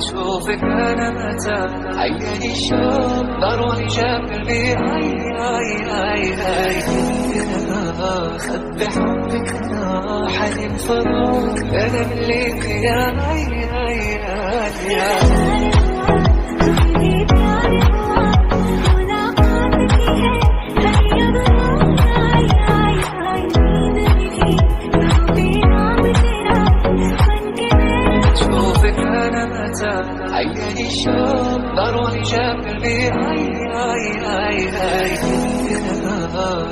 شوفك أنا متى؟ عيني شوف ضروري جاب قلبي. هاي هاي هاي هاي خد حبك أنا حنين فراق أنا مليك يا هاي هاي هاي هاي متى عيني ضروري جاب قلبي هاي هاي هاي هاي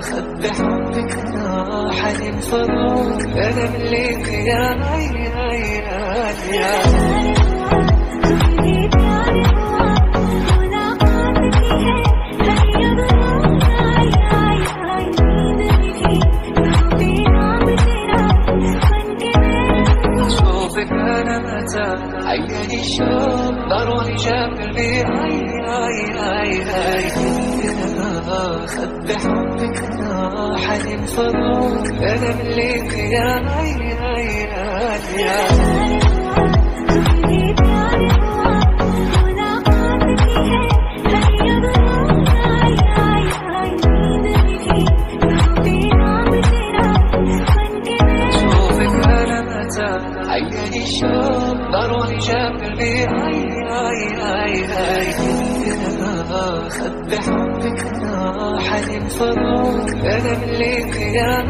خد حبك أنا حنين فراق أنا مليك يا هاي هاي هاي عيني شوف ضروري جاب قلبي هاي هاي هاي هاي خد حبك أنا حنين فراق أنا مليك يا هاي هاي هاي عيني ضروري جاب قلبي هاي هاي هاي هاي خد حبك أنا مليك يا